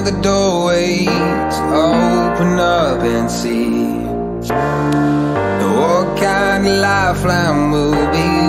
of the doorways Open up and see. What kind of lifeline will be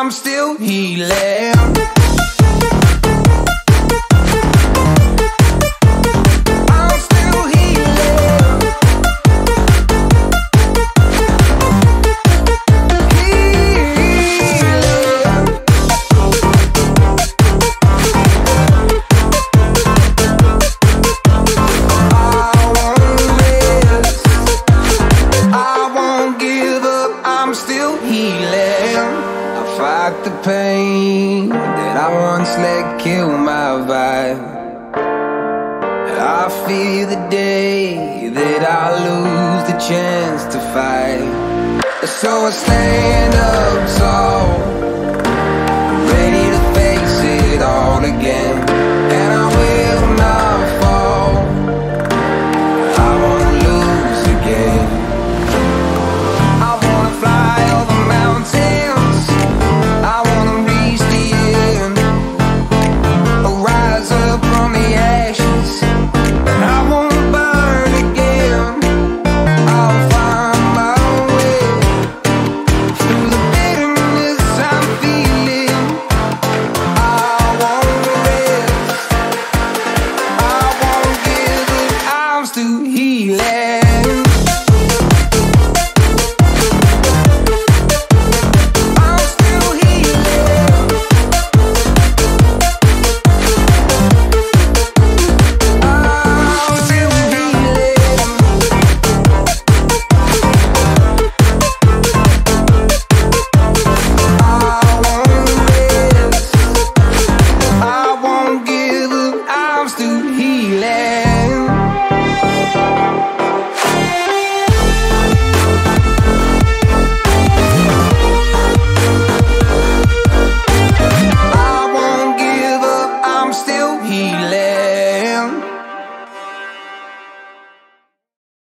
I'm still healing. I'm still healing. Fight the pain that I once let kill my vibe. I fear the day that I lose the chance to fight. So I stand up feeling